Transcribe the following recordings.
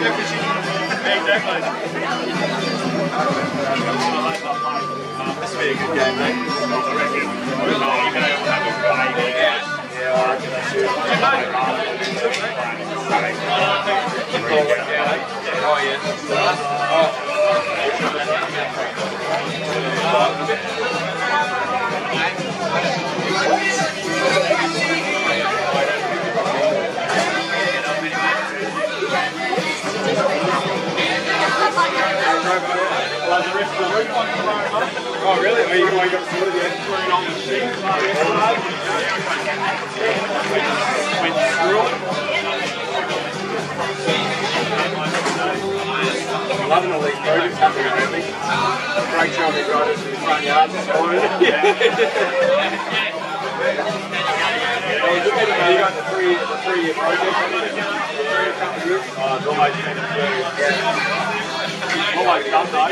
This will be a good game, mate. Oh, yeah. Oh, really? Are you going to go through the Loving all these projects. Great job you got in the front yard this morning. Oh, it you got the three, the three year project? Three, of? Oh. Almost done though.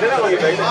Then how long you been there?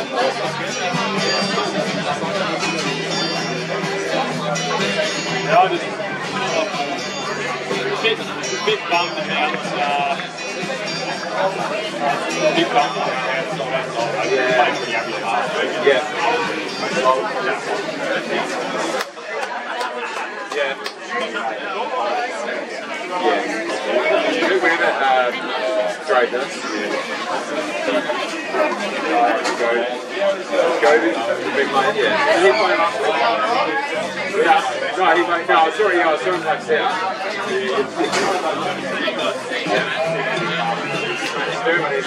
I've got two colours, eight for the driver. Yeah, I just bit, bit bummed about uh, bit bummed about. I Yeah. last week. Yeah. Yeah. Yeah. Yeah. Good win at uh, Drayton. Yeah. Govies, the big mate. Yeah. He? Yeah. No, he played. No, him. I saw him play south. Everybody's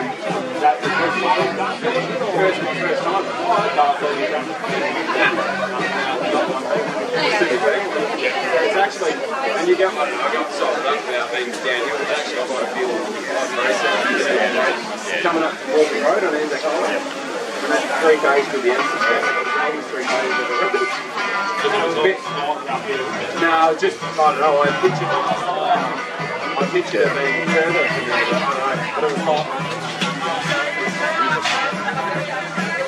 It's actually, and you got, I got sold up about being but actually I've got a racing. Coming up Walking Road that's three days to the end. The No, just, I don't know, I pictured I it I don't know. It was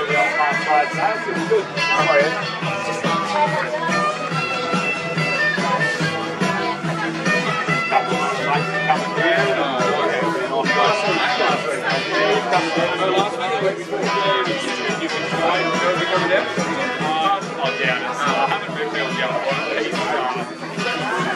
of the old half sides. That was good. Oh, yeah. Couple of mates coming down. Been on week. Yeah, he's coming down. The week before.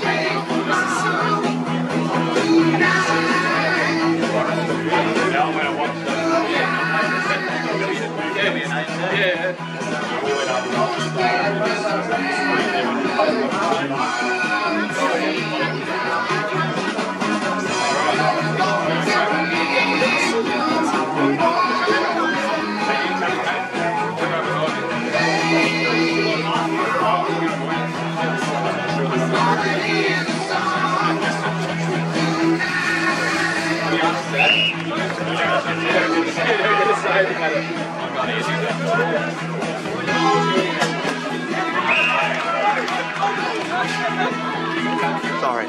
man. Yeah. Sorry.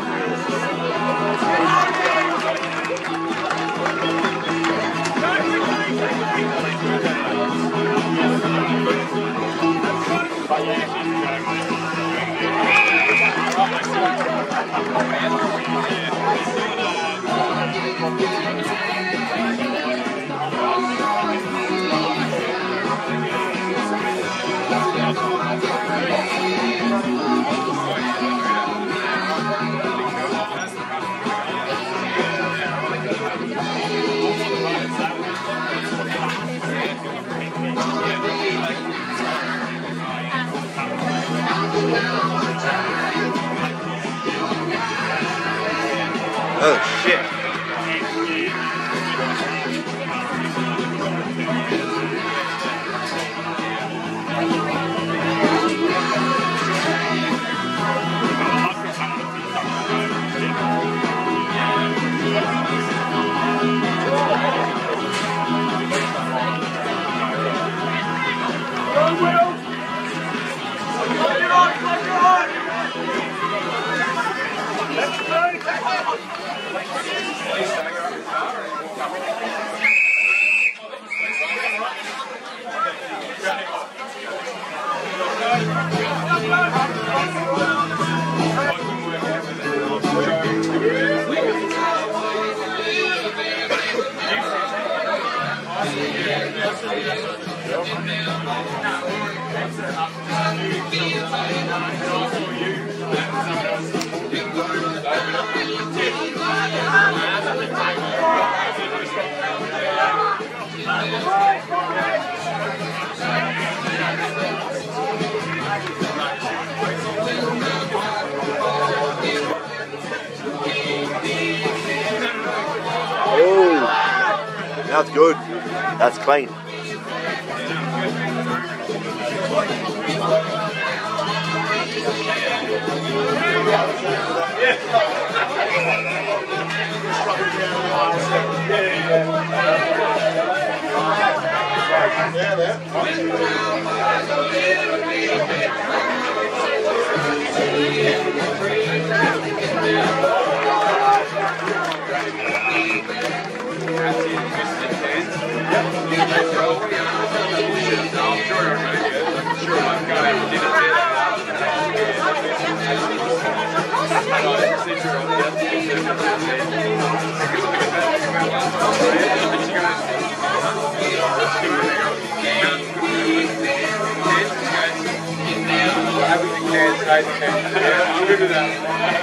Oh shit. Oh, Oh, that's good. That's clean. Yeah, that. change, nice change. Yeah, I'm good with that.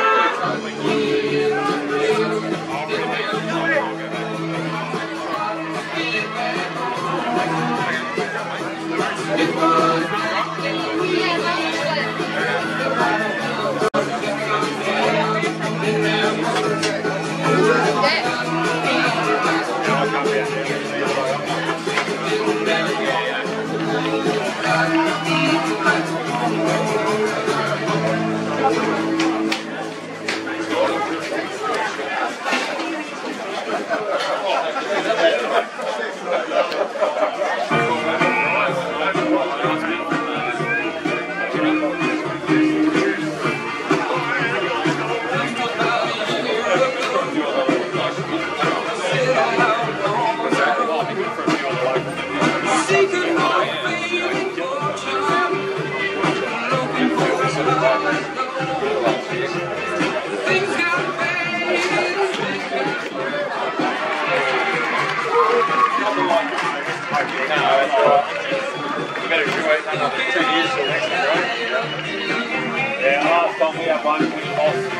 Better do it another two years next one, right? Yeah, last time we had one, we lost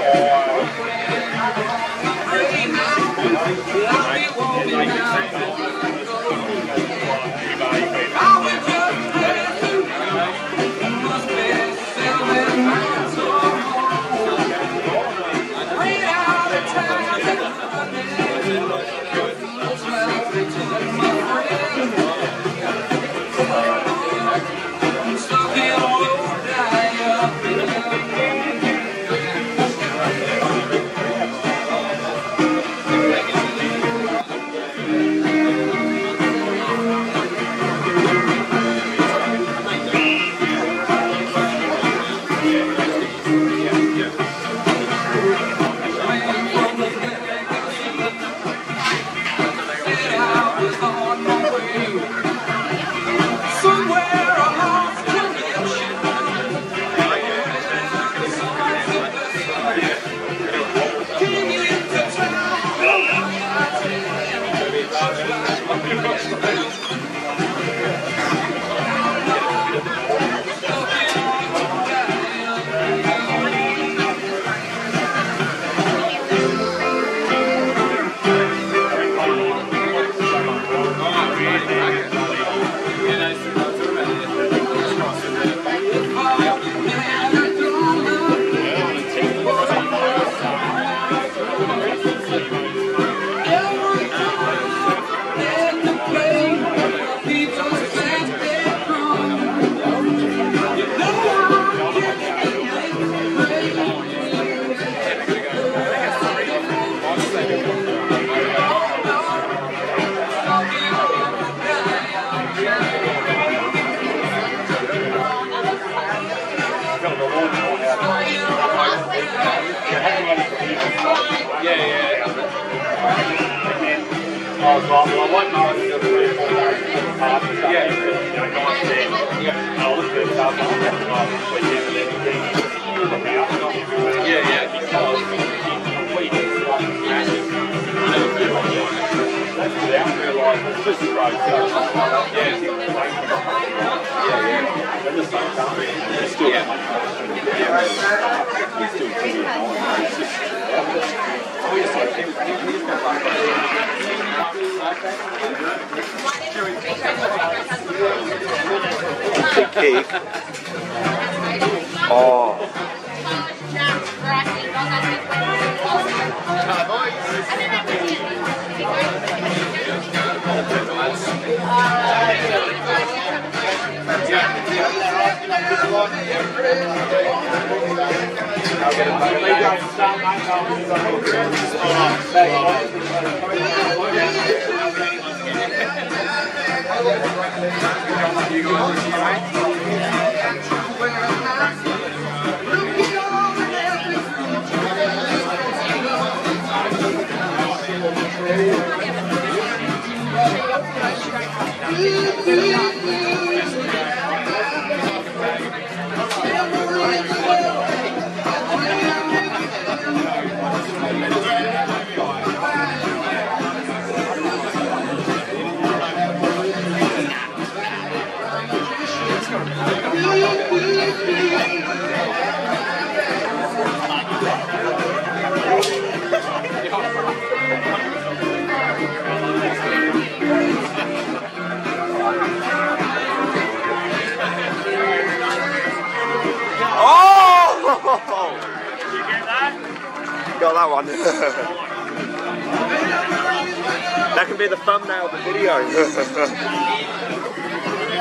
Got that one. that can be the thumbnail of the video.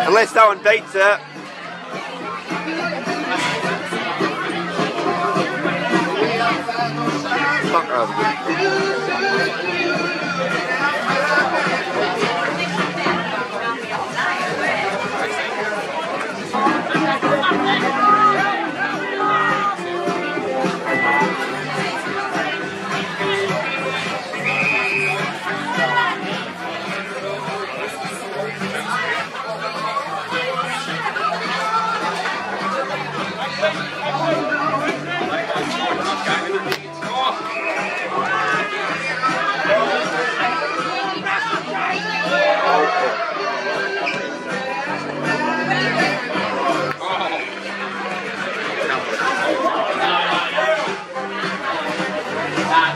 Unless that one beats it. Fuck, that was good.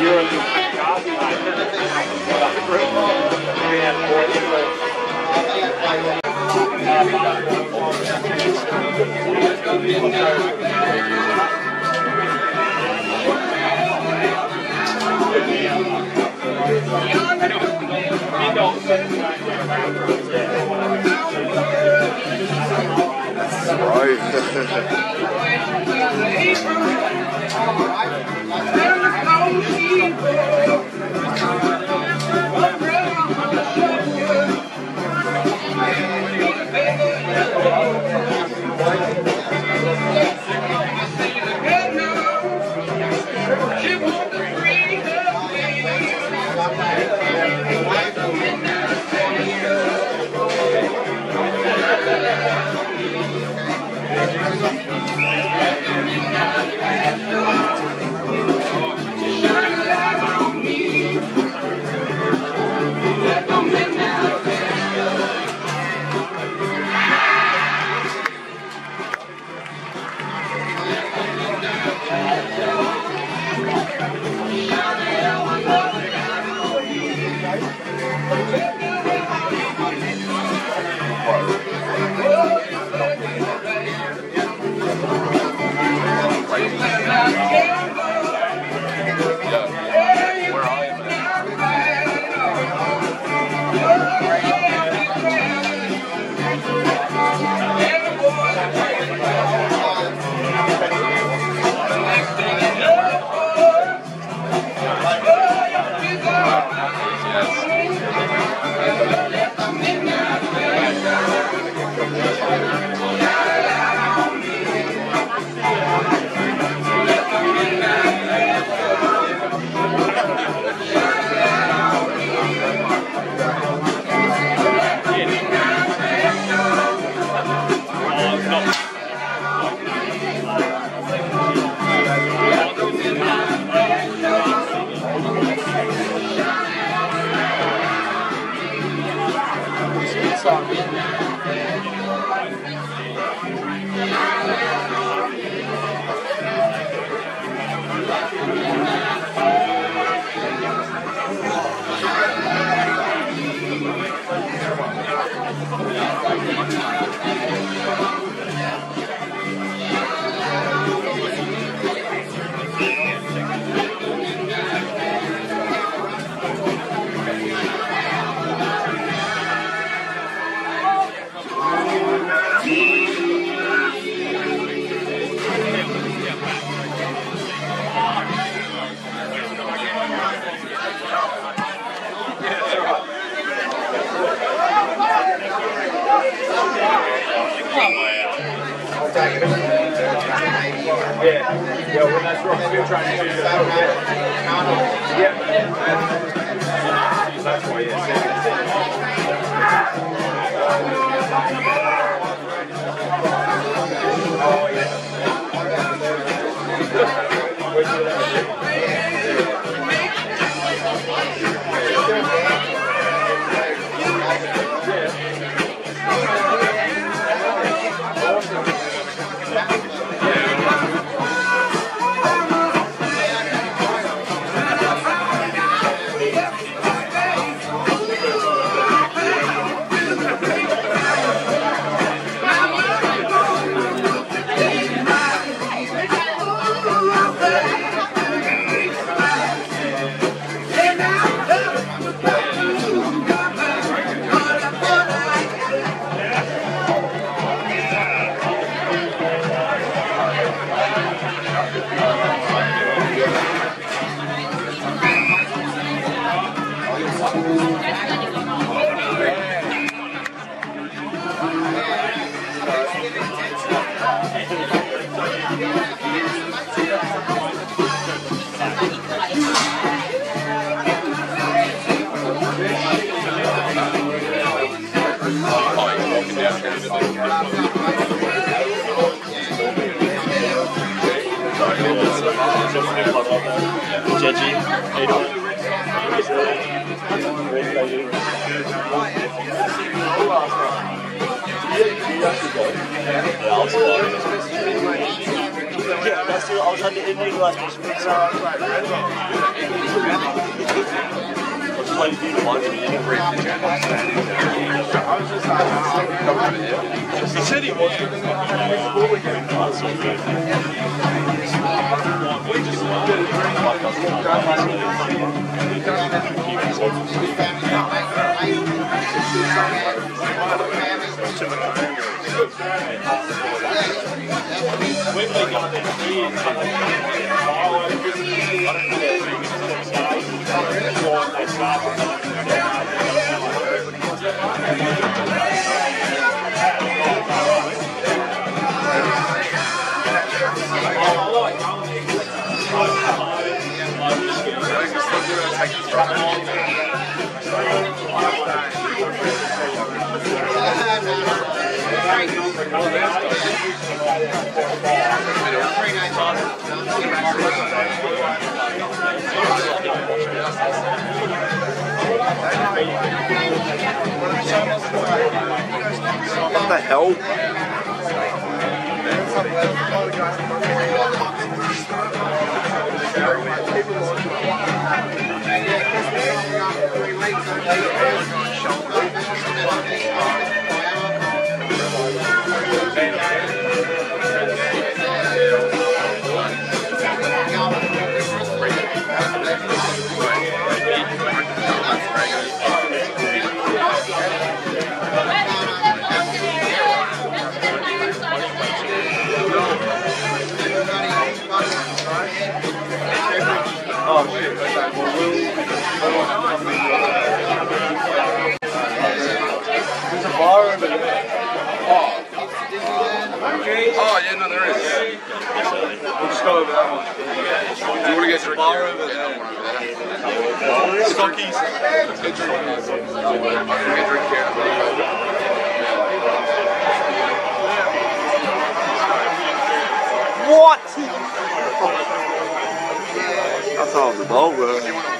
You're a. I know. You. Right. Do you want to get drink bar over there. Stockies. Get drink here. What? That's how the ball works.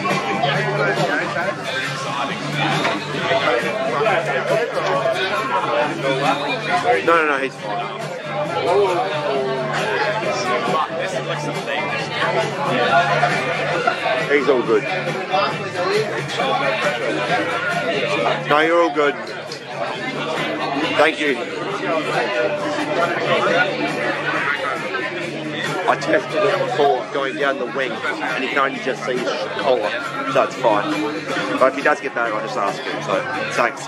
No, no, no, he's fine. He's all good. No, you're all good. Thank you. I tested it before going down the wing and you can only just see his collar, so it's fine. But if he does get back, I'll just ask him, so thanks.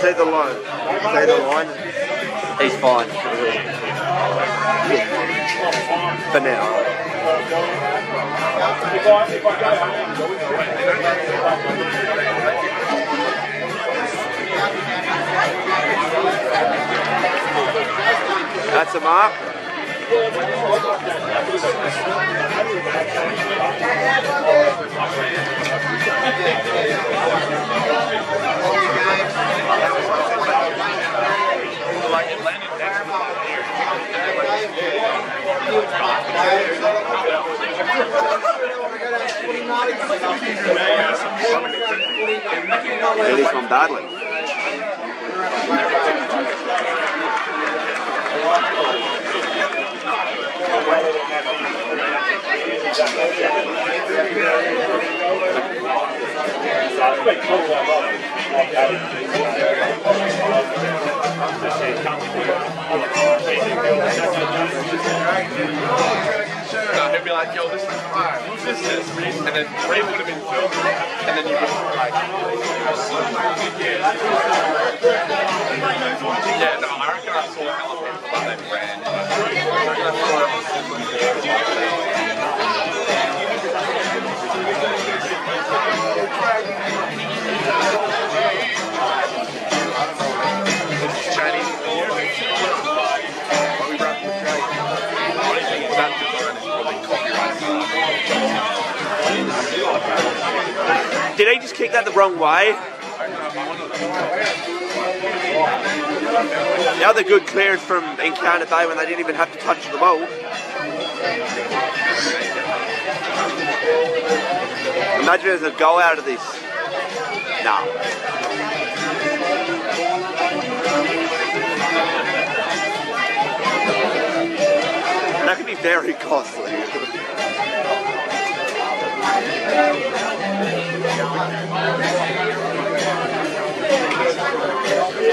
Say the line. Say the line. He's fine. for now. If I, if I go home, That's a mark. Like it landed next to He'd be like, yo, this is who's this? Is? And then Ray would have been filming, and then you would have like, yeah, no, I reckon I saw hella people but they I I. Did he just kick that the wrong way? The other good clearance from Encounter Bay when they didn't even have to touch the ball. Imagine there's a goal out of this. Nah. That could be very costly.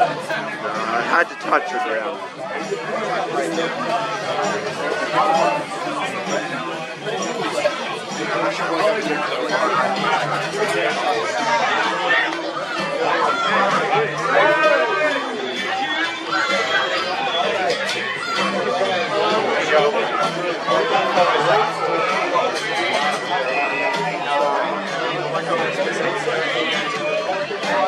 I had to touch the ground.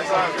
Wait, Chevy.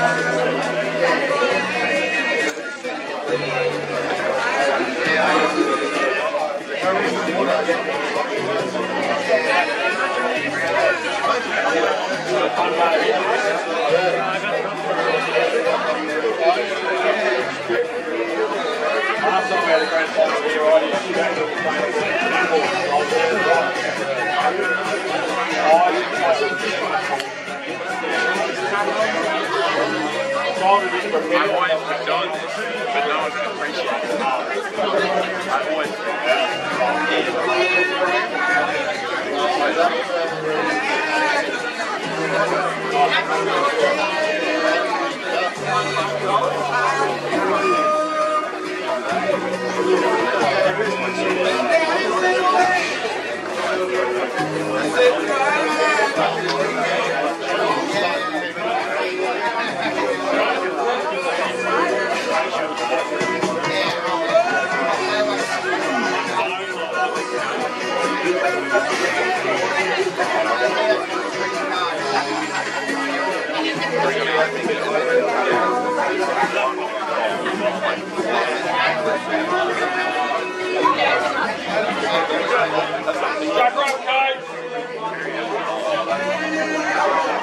Last time we had a grand final here, I did exactly the same thing. That was I was there right. I Just. I've always done this, but no one appreciate it. Always been Back up, Kate.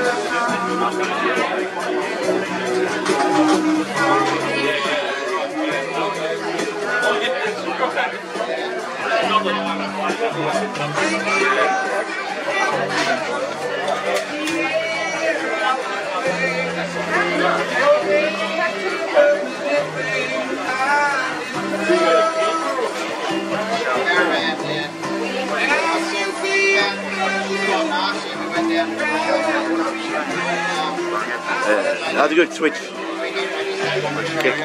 right, Kate. Uh, yeah, that's a good switch. Kick.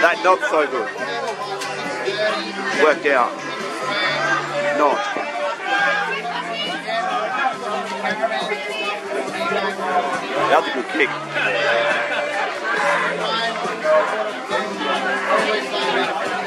That not so good. Worked out. Not. That's a good kick.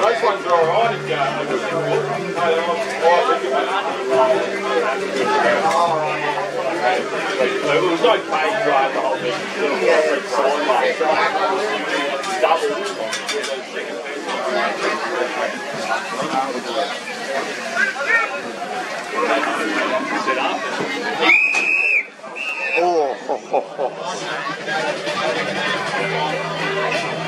got some again from out there. Those ones are alright if you go. No, they're quite big. It was okay to drive the whole thing. Double. Set up. Oh, ho, ho, ho.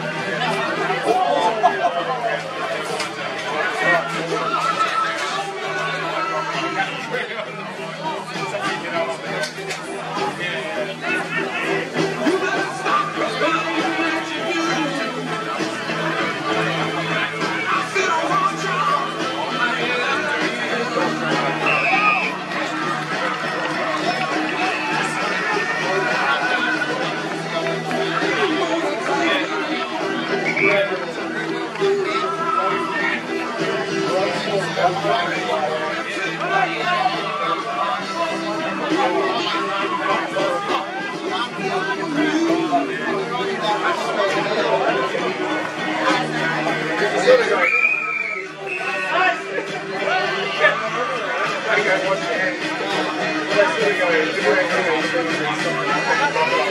Thank you.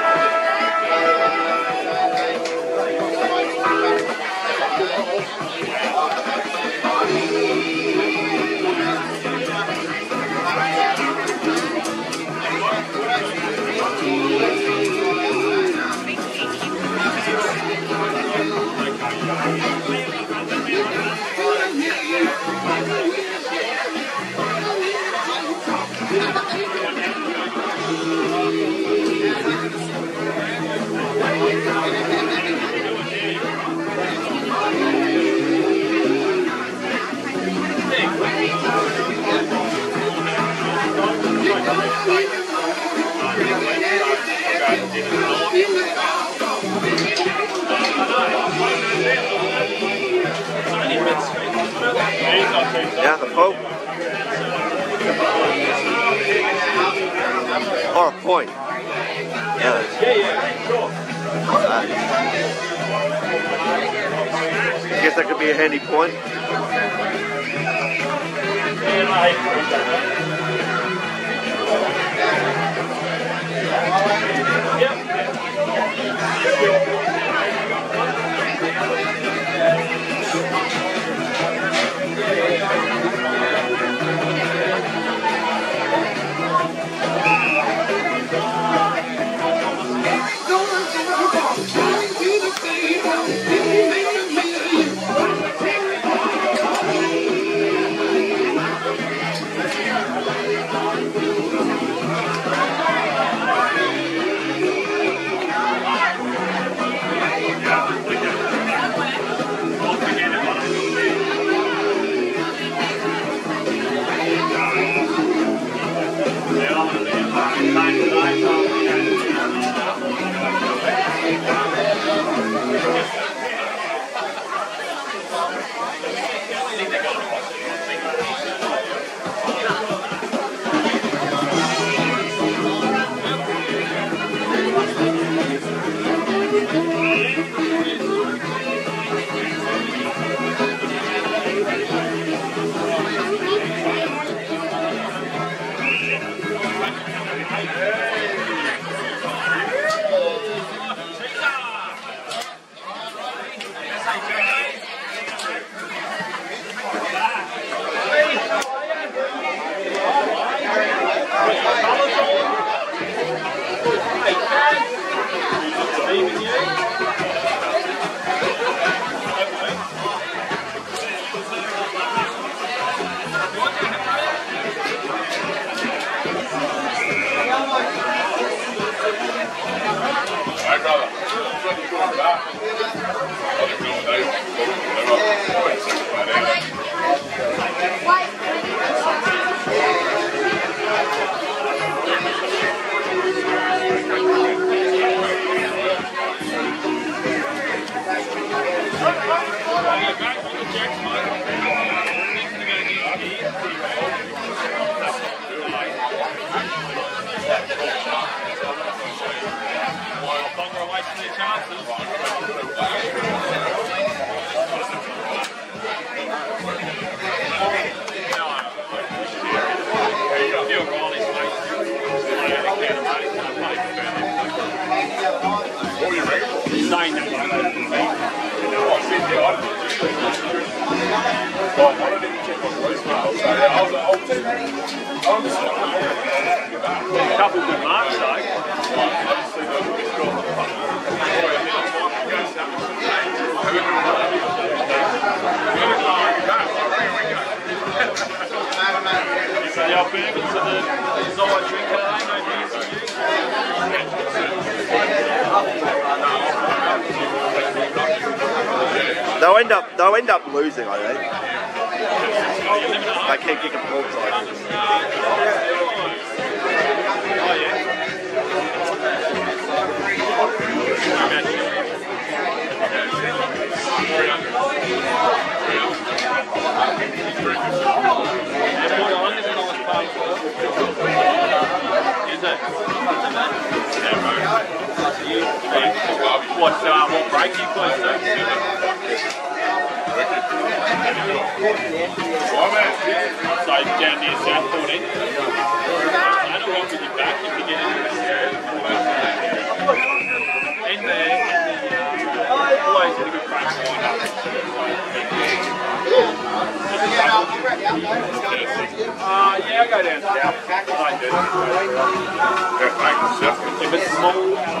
Guess that could be a handy point. Hey, couple good marks though. The Albergans are the Zola drinker, they no beers and juice. They'll end up they'll end up losing, I think. They keep kicking balls like. Yeah. Is it? What, uh, what break you play, sir? So down near Southport, eh? I don't want to be back if you get into the And the, and the uh, always a good crack Uh, yeah, I go down south. I do. If it's small,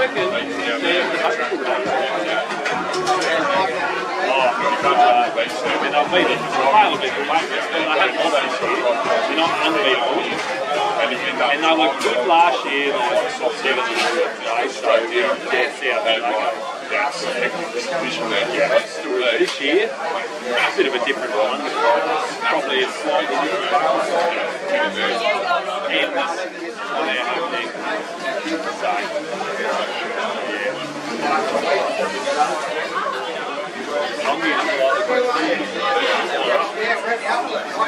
And they were good last year, soft seven and so yeah, see how they go. This year, a bit of a different one. Probably a slightly different And they're happening. So, I'm getting a lot of Yeah, and they lost the last week.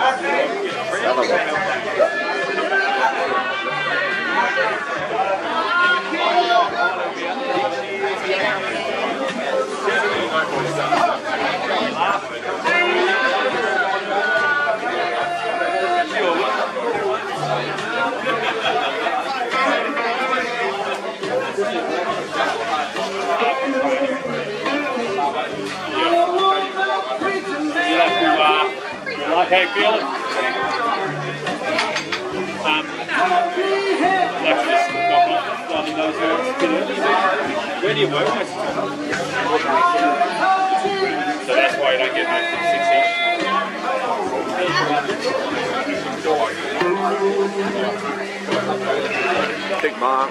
You like to, uh, you like how you feeling? Um, like just those. Where do you work most of? So that's why you don't get home till six-ish. Big mark.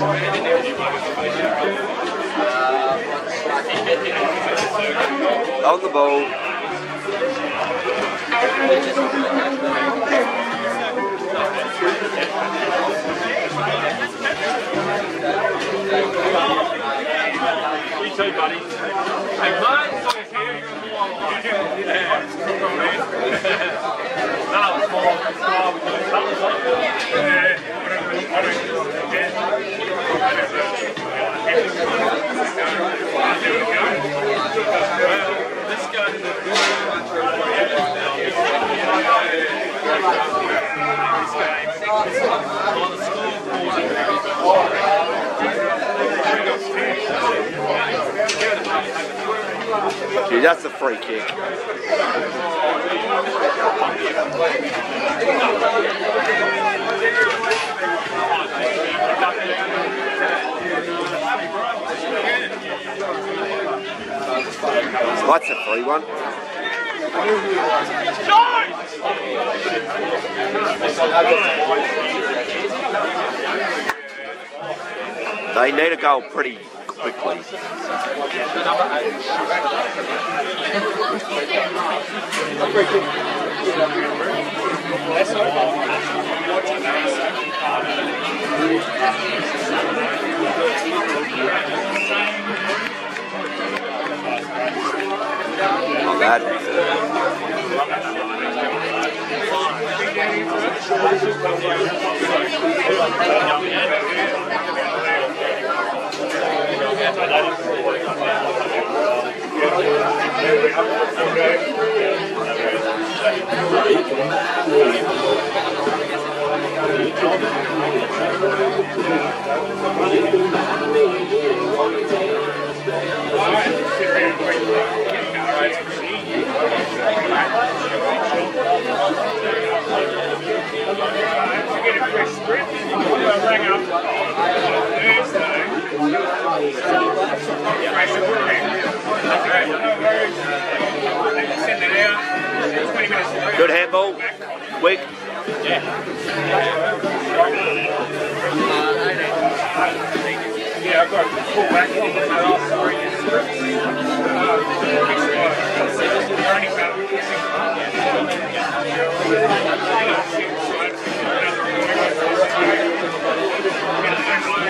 On the ball. You too, buddy. Hey, it's like you're. More, Dude, that's a free kick. That's a free one. They need a goal pretty quickly. Good handball. I've got to oh. Only about Fifteen. Good. Break up the last year. Are we on? Cut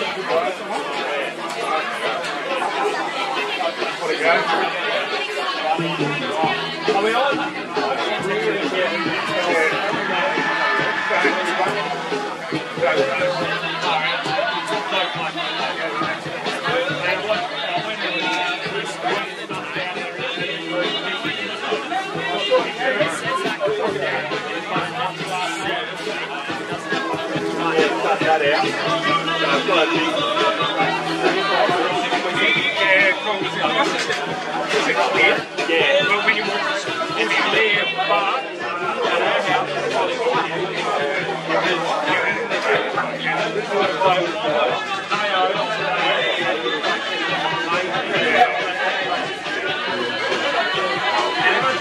a big- Yeah, cool. It clear? Yeah. But when you walk in the clear part,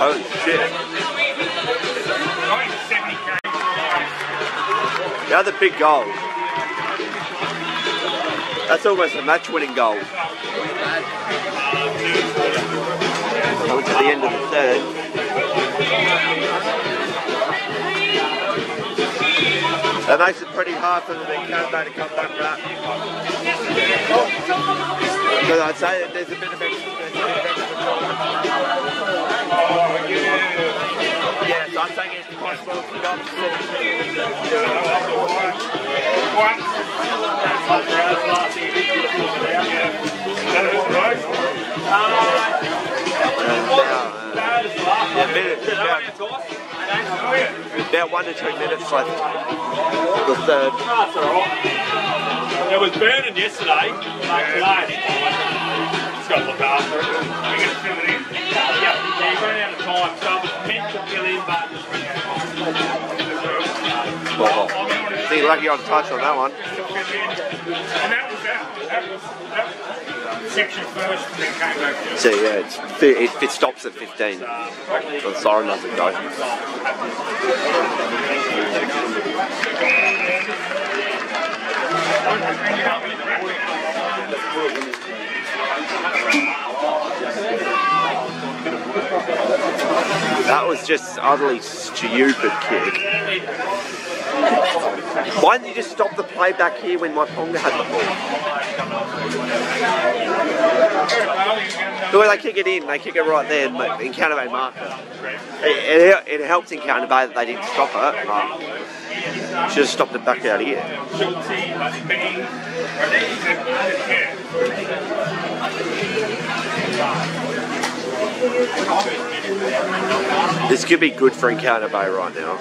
Oh shit. The other big goal. That's almost a match winning goal. Coming to the end of the third. That makes it pretty hard for the candidate to come back from that. But I'd say that there's a bit of. There's a bit of extra yeah, so I'm it's possible to go to 17. Yeah, minute, about, one to two minutes left. The third. It was burning yesterday, but today got to look after it. We're going to fill it in. Yeah, yeah, ran out of time, so it was meant to fill in, but Well, I think lucky on touch on that one. And that was that. That was that section first and then back So yeah, it's, it, it stops at 15. The siren doesn't go. That was just utterly stupid, kid. Why didn't you just stop the playback here when Myponga had the ball? The way they kick it in, they kick it right there Encounter Bay marker. It, it, it helped Encounter Bay that they didn't stop it. But should have stopped it back out here. This could be good for Encounter Bay right now.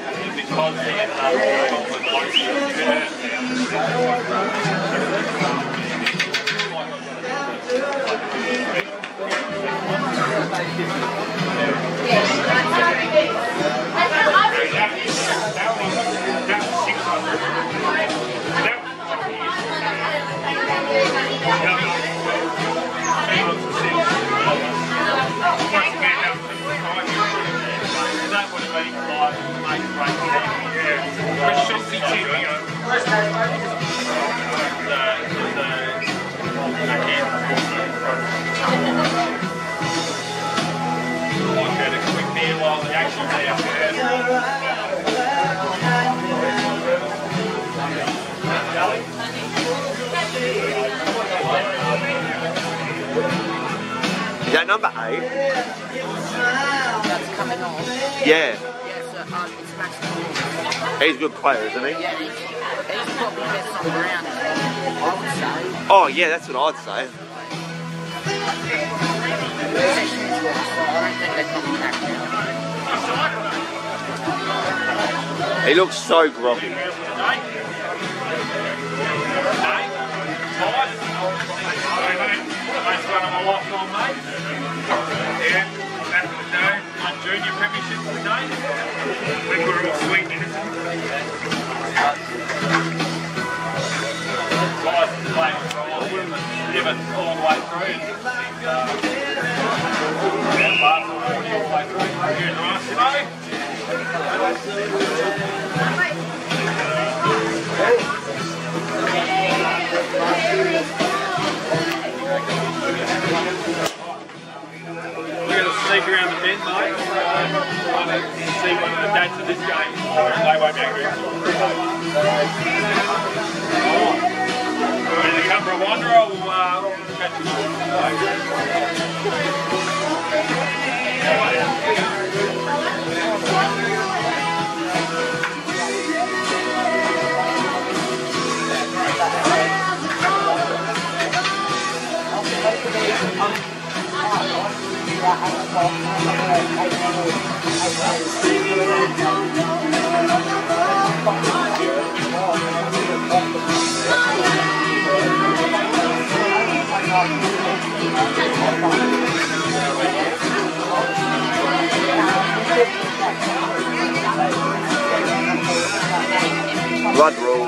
Break. Might get a quick beer while the action's there. Is that number eight? That's coming on. Yeah. He's a good player, isn't he? Yeah, he's, he's probably the best on around, I would say. Oh, yeah, that's what I'd say. Possession is what I don't think they've got the back now. He looks so groggy. That's one of my lifelong mates. Yeah, back in the day, junior premiership today. When we were all sweet and way through. And. We're going to sneak around the bend, mate. Uh, see one of the dates of this game. They won't be angry. Ready to come for a wander we'll uh, catch you? Blood rule.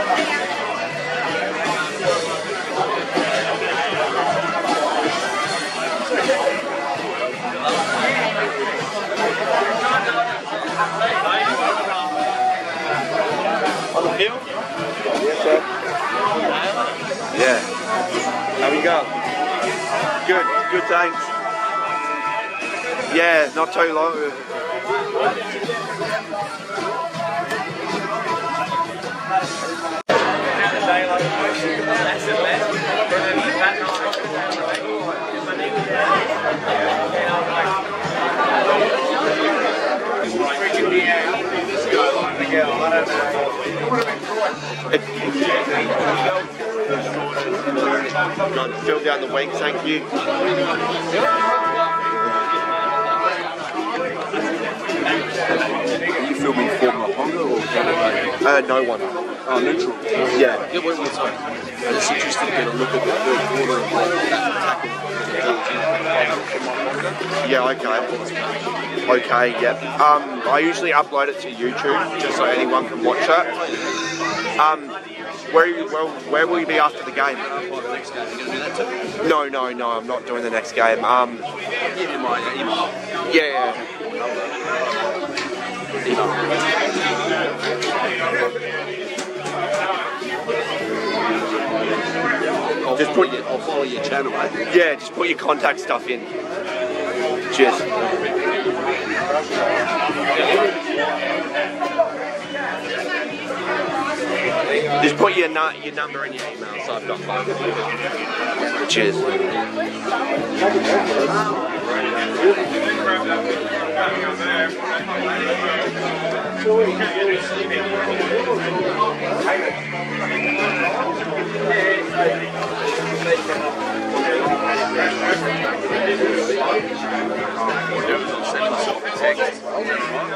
On the field? Yes, sir. Yeah. How we go? Good, good, thanks. Yeah, not too long. Yeah. Not fill down the wings, thank you. Are you filming Formula Honda or Canada? Uh, no one. Oh, neutral. Yeah. Yeah, wait, wait, sorry. I'm just interested to get a look at the third quarter and like that tackle. Yeah, okay. Okay, yep. Um, I usually upload it to YouTube just so anyone can watch it. Um, where, you, where, where will you be after the game? By the next game, you're going to do that too? No, no, no, I'm not doing the next game. Um, give you my email. yeah, yeah. Just put- your, I'll follow your channel, eh? Yeah, just put your contact stuff in. Cheers. Just put your your number and your email so I've got both. Cheers.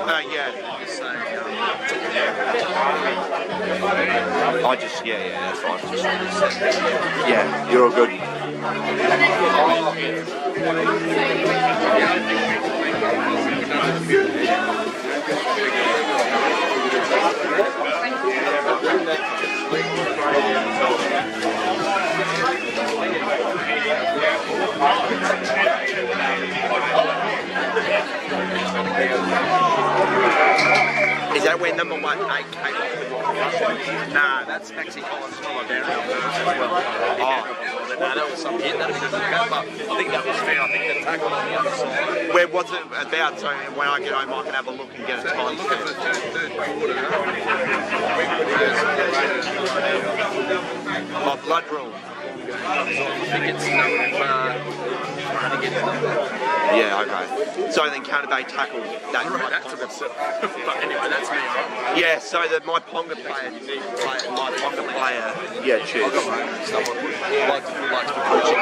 Uh, yeah. I just, yeah, yeah, that's fine. Just, yeah, you're all good. Is that where number one eight came off the Nah, that's Maxi Collins as well. Oh. That was I think that was fair. I think the tackle. Where was it about? So when I get home, I can have a look and get a time Look at the third quarter. My blood rule. I number, trying to get number. Yeah, okay. So then Counter Bay tackled that. Right, that's a good but anyway, that's me, right? Yeah, so that Myponga player, my Ponga player. Yeah, cheers. got my own stuff. I like like coaching.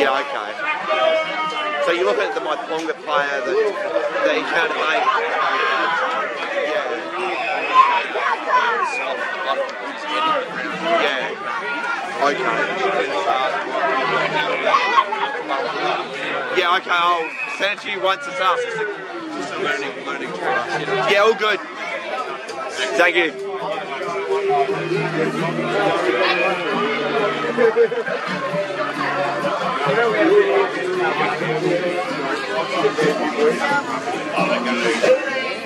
Yeah, okay. So you look at the my Ponga player that that Encounter Bay. Yeah. Yeah. Okay. Yeah, okay, I'll send it to you once it's up. Just a, learning. You know? Yeah, all good. Thank you.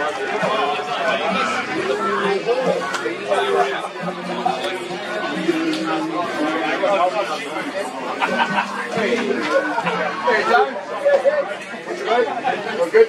There you go. We're good?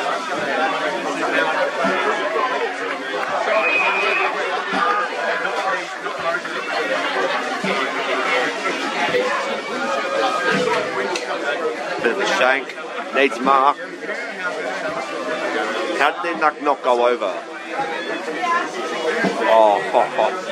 Shank needs Mark. How did their knock not go over? Oh, hot, hot.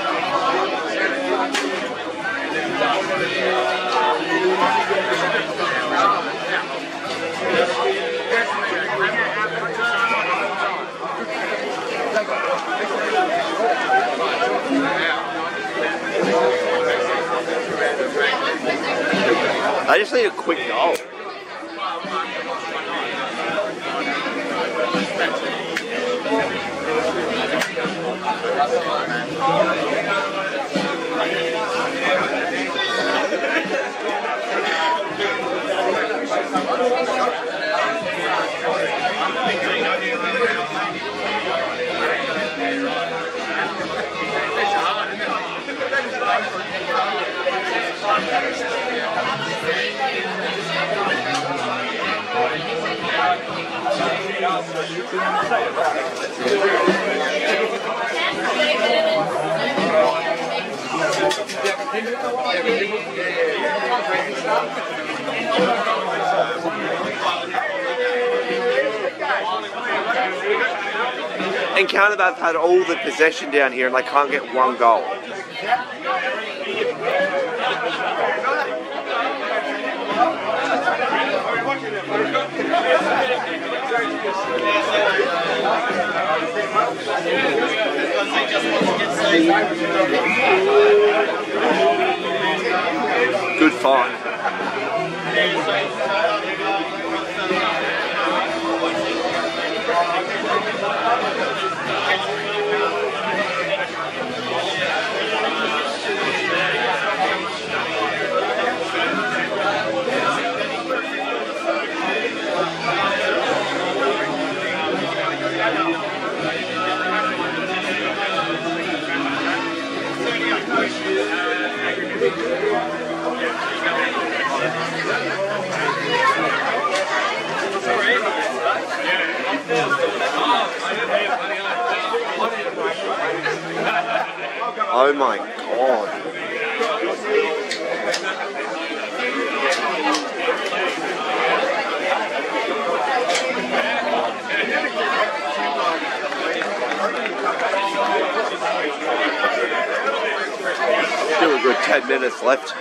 I just need a quick goal. And Canada have had all the possession down here and they can't get one goal. Good fight. Oh my god. Still a good 10 minutes left.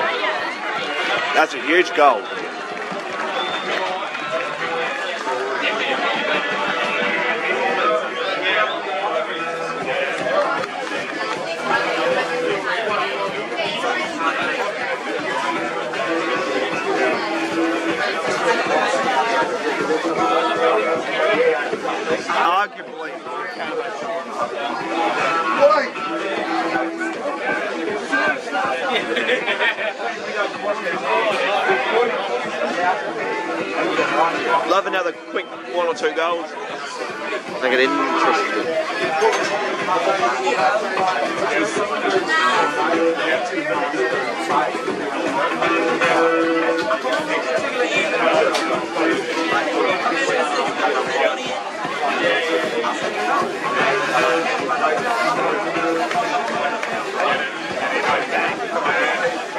That's a huge goal. Arguably. Love another quick one or two goals. Make it interesting.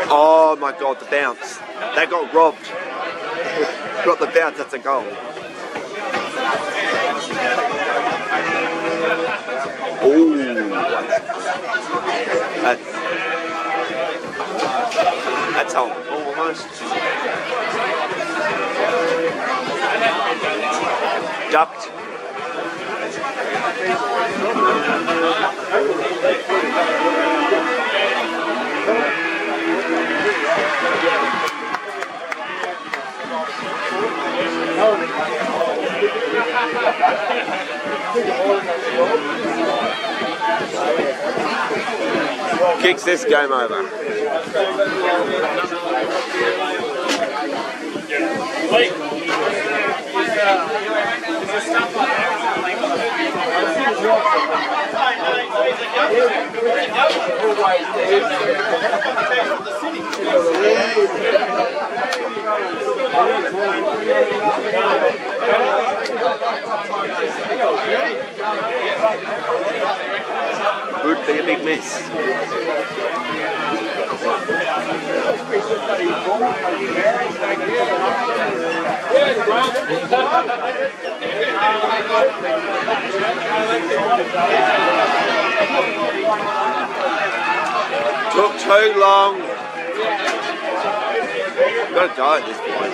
Oh my god, the bounce. They got robbed. got the bounce, that's a goal. Ooh. That's, that's on. Almost. Ducked. Kicks this game over. Would be a big miss. Took too long. I'm gonna die at this point.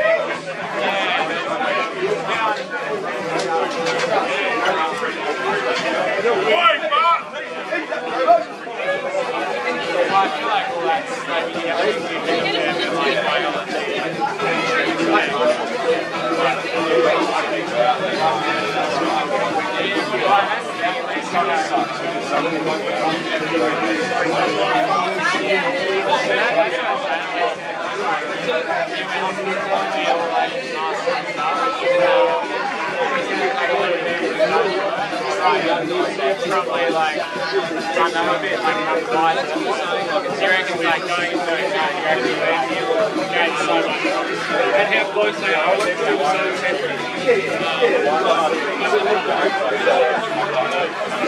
probably like run a bit, like you like going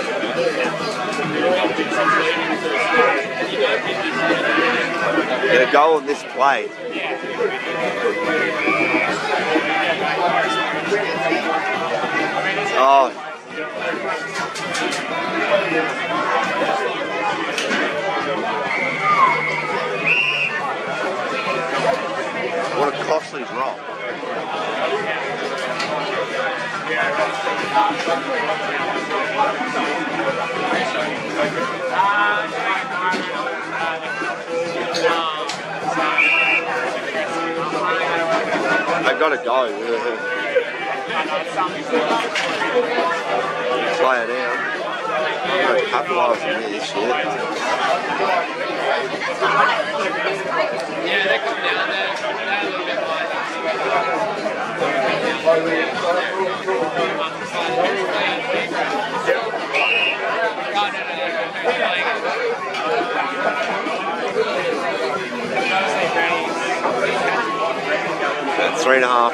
you a goal on this play. Oh, what a costly rock. I gotta go. Play it out. I'm gonna capitalise on this shit. Yeah, they come down there, like Three and a half.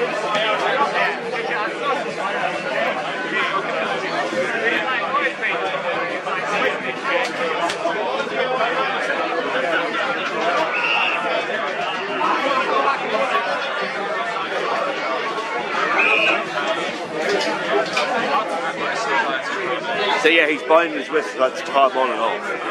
So yeah, he's binding his wrist, so that's time on and off.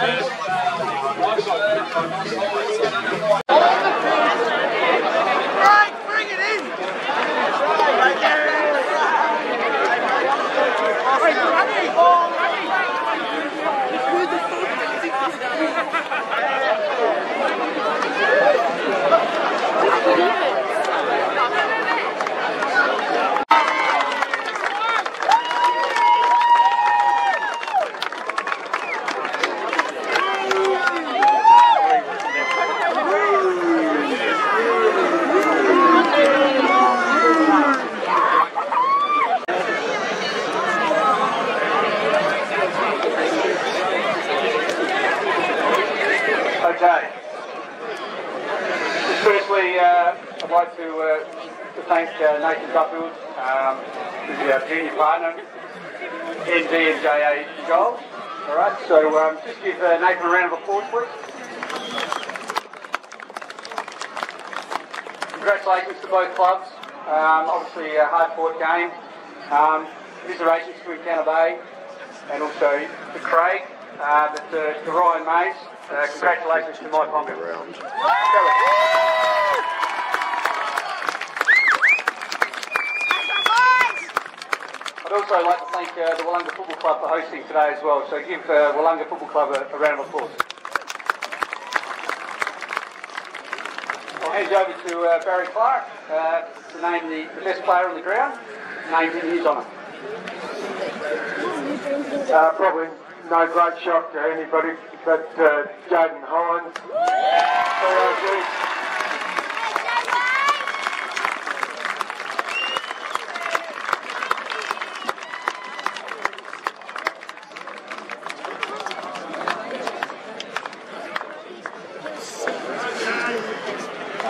Thank you. To Bay and also to Craig, uh, but to, to Ryan Mays. Uh, congratulations to Myponga. I'd also like to thank uh, the Willunga Football Club for hosting today as well. So give uh, Willunga Football Club a, a round of applause. I'll hand you over to uh, Barry Clark uh, to name the, the best player on the ground. Named in his honour. Uh, probably no great shock to anybody, but uh, Jaden Hines. PRG.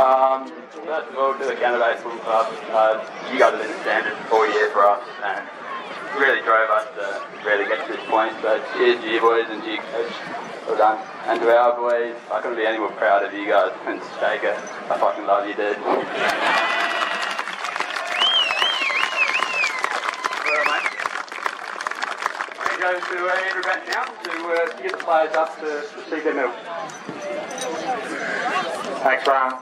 Um, first of all, to the Canada Football Club, uh, you guys have been standard all year for us and really drove us to really get to this to you boys and to you coach. Well done. And to our boys, I couldn't be any more proud of you guys. And Staker, I fucking love you, dude. Go to uh, Andrew back now to, uh, to get the players up to receive their medal. Thanks, Ron.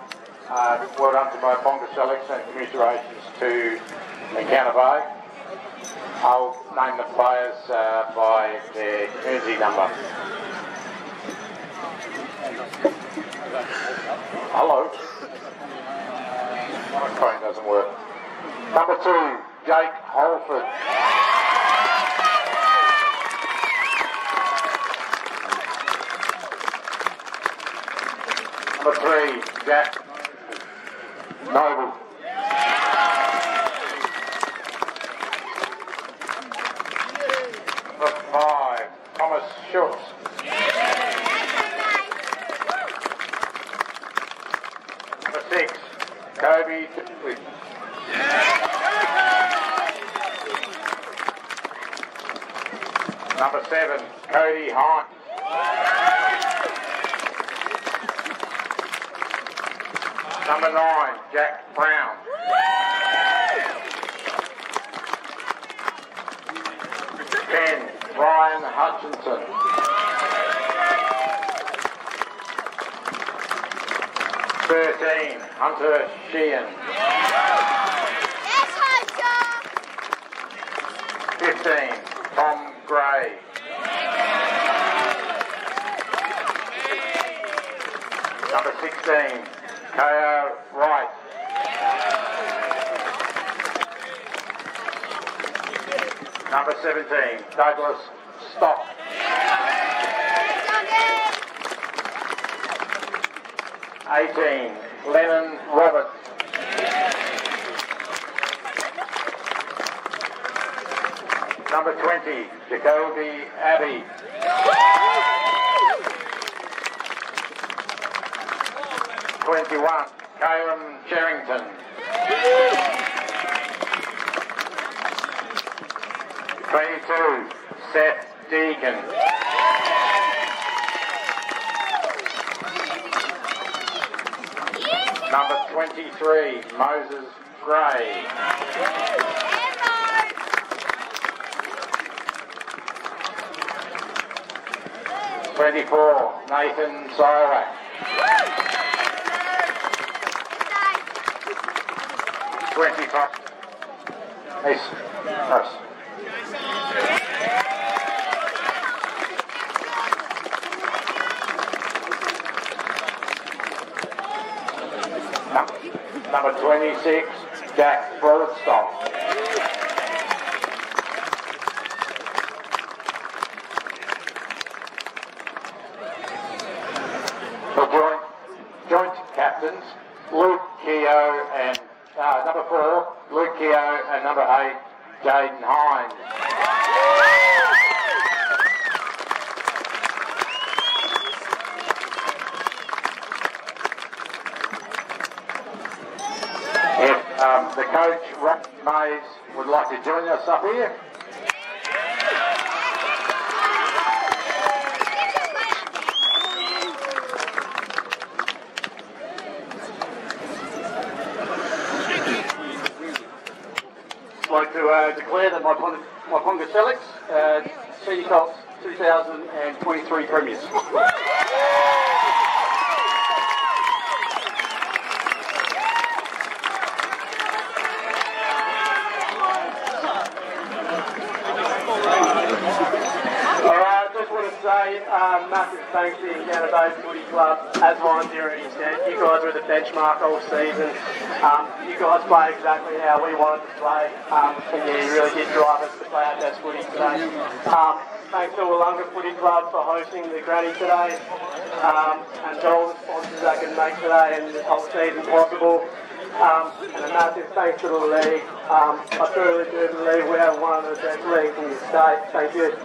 Uh, well done to Myponga selects and commiserations to Encounter Bay. I'll name the players uh, by their jersey number. Hello. My phone doesn't work. Number two, Jake Holford. Number three, Jack Noble. 15, Hunter Sheehan. 15, Tom Gray. 16, KO Wright. Number 17, Douglas Stock. Eighteen, Lennon Roberts. Number twenty, Jacoby Abbey. Twenty-one, Karen Sherrington. Twenty-two, Seth Deacon. Number 23, Moses Gray. Twenty-four, Nathan Sirak. Twenty-five. Miss. Us. Number 26, Jack Birdstock. The joint, joint captains, Luke Keogh and uh, number four, Luke Keogh and number eight, Jaden Hines. If, um, the coach, Ray Mays, would like to join us up here. I'd like to uh, declare that my, Pon- Myponga Selix, uh, Senior Colts 2023 premiers. Alright, I just want to say um, massive thanks to the Bay Footy Club. As already said, you guys were the benchmark all season. Um, you guys played exactly how we wanted to play. Um, and yeah, you really did drive us to play our best footy today. Um, thanks to Willunga Footy Club for hosting the granny today. Um, and all the sponsors that can make today and this whole season possible. Um, and a massive thanks to the league. Um, I truly do believe we have one of the best leagues in the state. Thank you.